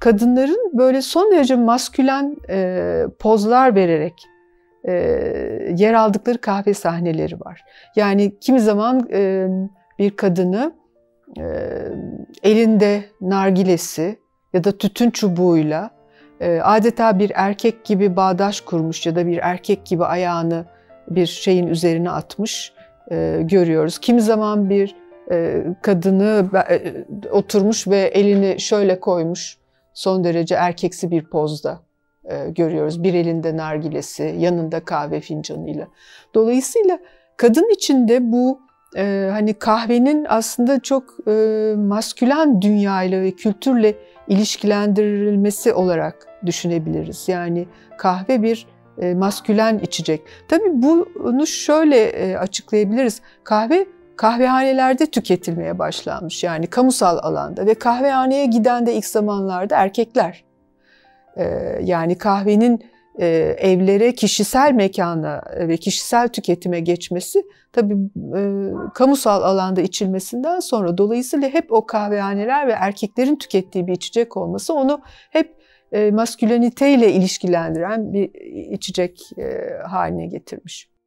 kadınların böyle son derece maskülen e, pozlar vererek e, yer aldıkları kahve sahneleri var. Yani kimi zaman e, bir kadını e, elinde nargilesi ya da tütün çubuğuyla e, adeta bir erkek gibi bağdaş kurmuş ya da bir erkek gibi ayağını bir şeyin üzerine atmış e, görüyoruz. Kimi zaman bir e, kadını e, oturmuş ve elini şöyle koymuş son derece erkeksi bir pozda e, görüyoruz. Bir elinde nargilesi, yanında kahve fincanıyla. Dolayısıyla kadın içinde bu e, hani kahvenin aslında çok e, maskülen dünyayla ve kültürle ilişkilendirilmesi olarak düşünebiliriz. Yani kahve bir e, maskülen içecek. Tabii bunu şöyle e, açıklayabiliriz. Kahve kahvehanelerde tüketilmeye başlanmış yani kamusal alanda ve kahvehaneye giden de ilk zamanlarda erkekler. E, yani kahvenin e, evlere, kişisel mekana ve kişisel tüketime geçmesi tabii e, kamusal alanda içilmesinden sonra dolayısıyla hep o kahvehaneler ve erkeklerin tükettiği bir içecek olması onu hep e, masküleniteyle ilişkilendiren bir içecek e, haline getirmiş.